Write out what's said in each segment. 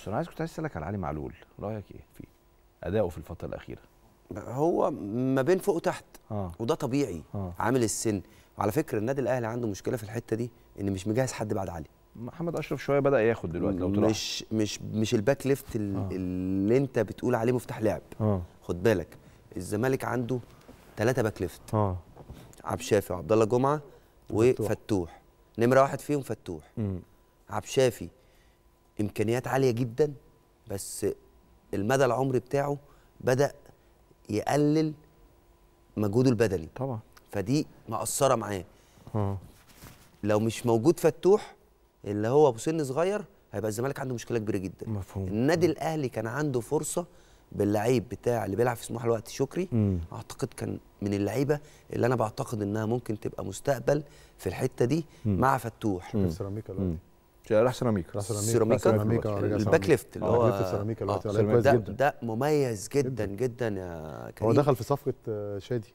بس أنا عايز كنت عايز أسألك على علي معلول رأيك إيه فيه؟ أداؤه في الفترة الأخيرة. هو ما بين فوق وتحت آه. وده طبيعي آه. عامل السن. وعلى فكرة النادي الأهلي عنده مشكلة في الحتة دي إن مش مجهز حد بعد علي. محمد أشرف شوية بدأ ياخد دلوقتي لو طلع مش مش مش ال back left آه. اللي أنت بتقول عليه مفتاح لعب. آه. خد بالك الزمالك عنده ثلاثة back left. آه. عبد الشافي وعبد الله جمعة وفتوح. نمرة واحد فيهم فتوح. عبد الشافي إمكانيات عالية جدا بس المدى العمري بتاعه بدأ يقلل مجهوده البدني. طبعا. فدي مأثرة معاه. آه. لو مش موجود فتوح اللي هو أبو سن صغير هيبقى الزمالك عنده مشكلة كبيرة جدا. مفهوم. النادي الأهلي كان عنده فرصة باللعيب بتاع اللي بيلعب في سموحة الوقت شكري. امم أعتقد كان من اللعيبة اللي أنا بعتقد إنها ممكن تبقى مستقبل في الحتة دي مم. مع فتوح. مم. في سيراميكا دلوقتي. راح سيراميكا. راح سيراميكا. سيراميكا؟ ال back. left اللي آه، هو سيراميكا دلوقتي آه، كويس ده, جدا. ده مميز جدا جدا. يا كريم. هو دخل في صفقة آه، شادي.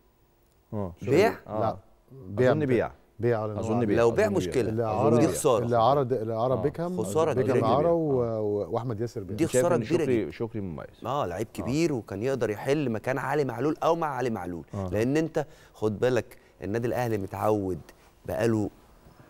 آه. بيع؟ آه. لا أظن بيع. بيع. أظن عرض. بيع. لو بيع مشكلة. اللي أظن عرض دي بيع. خسارة. اللي عرض اللي عرض آه. بيكهام خسارة بيكهام و- وأحمد ياسر بيع. دي خسارة كبيرة شكري جدا. شكري مميز. آه لعيب كبير وكان يقدر يحل مكان علي معلول أو مع علي معلول. آه. لأن أنت خد بالك النادي الأهلي متعود بقاله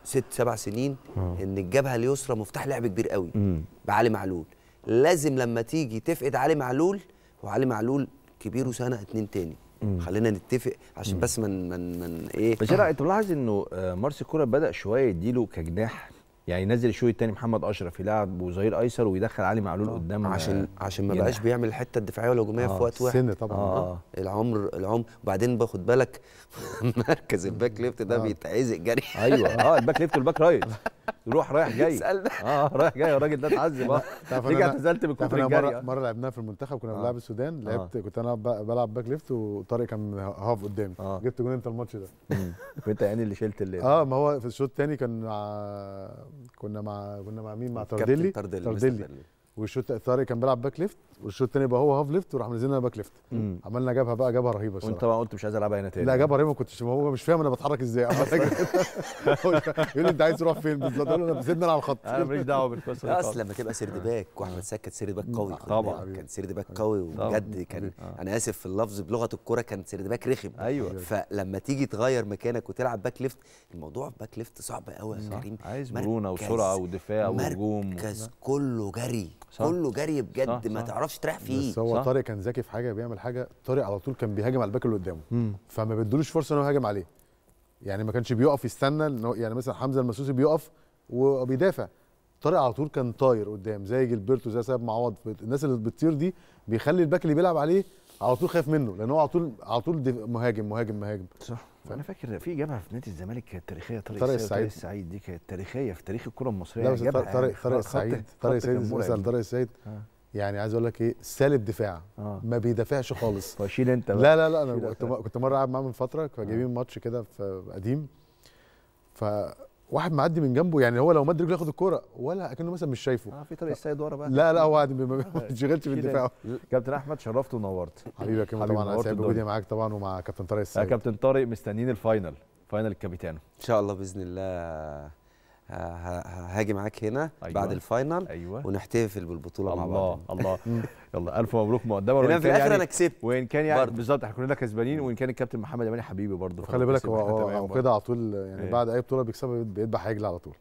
ست سبع سنين آه. إن الجبهة اليسرى مفتاح لعب كبير قوي امم بعلي معلول. لازم لما تيجي تفقد علي معلول وعلي معلول كبيره سنة اتنين تاني. مم. خلينا نتفق عشان بس من من من إيه؟ بس لا انت ملاحظ إنه آه، مارسي كولر بدأ شوية يديله كجناح يعني ينزل الشوط الثاني محمد أشرف يلعب وظهير أيسر ويدخل علي معلول قدام عشان آه، عشان ما. بقاش بيعمل الحته الدفاعيه والهجوميه آه، في وقت واحد. سن طبعا. آه. العمر العمر وبعدين باخد بالك مركز ال back left ده آه. بيتعزق جري. أيوه. آه ال back left وال back right. يروح رايح جاي. آه رايح جاي. الراجل ده اتعذب آه رجع اعتزلت أنا الجري. مره مرة لعبناها في المنتخب كنا آه. بنلعب السودان. لعبت كنت أنا بلعب back left وطارق كان half قدامي. آه. جبت جون انت الماتش ده. مم. وأنت يعني اللي شلت الليل آه ما هو في الشوط الثاني كان كنا مع كنا مع مين؟ مع تردلي تارديلي. والشوط طارق كان بيلعب back left والشوط الثاني بقى هو half left وراح منزلنا back left. عملنا جبهة بقى جبهة رهيبة وانت الصراحة. بقى قلت مش عايز ألعبها هنا تاني. لا جبهة رهيبة ما كنتش هو مش فاهم أنا بتحرك إزاي. عمال. يقول لي أنت عايز تروح فين بالظبط؟ أنا سيبني أنا على الخط. أنا ماليش دعوة بالقصة دي أصل. لما تبقى third back وأحمد ساك كان third back قوي. طبعاً. كان third back قوي. وبجد كان. أنا آسف في اللفظ بلغة الكورة كان third back رخم. أيوه. فلما تيجي تغير مكانك وتلعب back left الموضوع back left صعب قوي يا. كريم. عايز مرونة وسرعة ودفاع وهجوم. مركز كله جري. صح. كله جري بجد صح، ما. تعرفش تريح فيه بس هو. طارق كان ذكي في حاجة بيعمل حاجة طارق على طول كان بيهاجم على ال back اللي قدامه مم. فما بيدولوش فرصة إن هو يهاجم عليه يعني ما كانش بيقف يستنى يعني مثلا حمزة المثلوثي بيقف وبيدافع طارق على طول كان طاير قدام زي جيلبرتو زي سيد معوض الناس اللي بتطير دي بيخلي ال back اللي بيلعب عليه على طول خايف منه لأن هو على طول على طول مهاجم مهاجم مهاجم. صح. أنا فاكر في جبهة في نادي الزمالك كانت تاريخية طارق, طارق السعيد السعيد. السعيد دي كانت تاريخية في تاريخ الكرة المصرية. لا طارق طارق يعني طارق السعيد طارق السعيد. مثلا طارق السعيد آه. يعني عايز أقول لك إيه سالب دفاع. آه. ما بيدافعش خالص. فشيل أنت بقى. لا لا لا أنا كنت. كنت مرة قاعد معاه من فترة كنا جايبين ماتش كده في قديم. فواحد معدي من جنبه يعني هو لو مد رجله ياخد الكورة ولا أكنه مثلا مش شايفه. آه في طارق السعيد ورا بقى. لا لا هو قاعد ما بيشغلش في شيل الدفاع انت. كابتن أحمد شرفت ونورت. حبيبي يا كريم حبيبي، طبعا أنا نورت سعيد. بوجودي معاك طبعا ومع كابتن طارق يا السعيد. كابتن طارق مستنيين ال final final الكابيتانو إن شاء الله بإذن الله هاجي معاك هنا أيوة. بعد ال final أيوه. ونحتفل بالبطولة مع الله بعض. الله. يلا ألف مبروك مقدما وإن في الآخر يعني أنا كسبت. وإن كان يعني. بالظبط إحنا كلنا كسبانين. وإن كان الكابتن محمد اماني حبيبي برضه وخلي بالك هو. كده على طول يعني إيه. بعد أي بطولة بيكسبها بيذبح عجل على طول.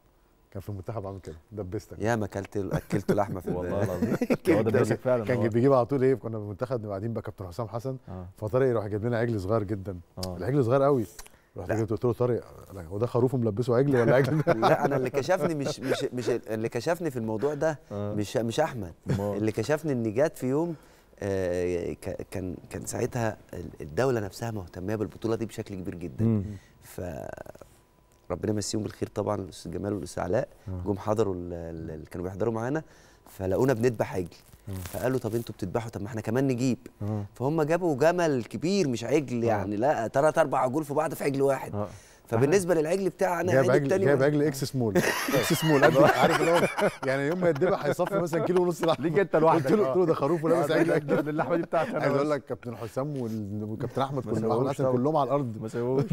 كان في المنتخب عامل كده دبستك. يا ما أكلت اكلته لحمة في والله ال- العظيم. هو بيمسك فعلا. كان. بيجيب على طول إيه كنا في المنتخب قاعدين بقى كابتن حسام حسن. آه. فطارق يروح جايب لنا عجل صغير جدا. آه. العجل صغير قوي. رحت جبت قلت له طارق هو ده خروف ملبسه عجل ولا عجل لا أنا اللي كشفني مش مش مش اللي كشفني في الموضوع ده آه. مش مش أحمد. اللي كشفني ان جات في يوم آه، كان كان ساعتها الدولة نفسها مهتمة بالبطولة دي بشكل كبير جدا. ف ربنا يمسيهم بالخير طبعا الأستاذ جمال والأستاذ علاء آه. جم حضروا ال- ال- اللي كانوا بيحضروا معانا فلقونا بنذبح عجل. فقالوا طب أنتوا بتذبحوا؟ طب ما إحنا كمان نجيب. فهم جابوا جمل كبير مش عجل يعني لا ثلاث أربع عجول في بعض في عجل واحد. فبالنسبة للعجل بتاعي أنا جايب عجل جايب عجل X small X small عارف اللي هو يعني يوم ما يتذبح هيصفي مثلا كيلو ونص لحمة. ليك أنت لوحدك. قلت له قلت له ده خروف ولابس عجل. عجل اللحمة دي بتاعتي أنا عايز أقول. لك كابتن حسام وال- وكابتن أحمد كلهم. كلهم على الأرض. ما شرفت